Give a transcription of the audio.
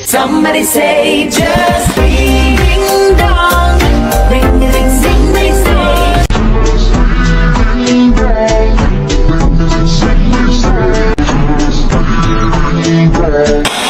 Somebody say just ring, dong, ring ring sing ring sing. Thank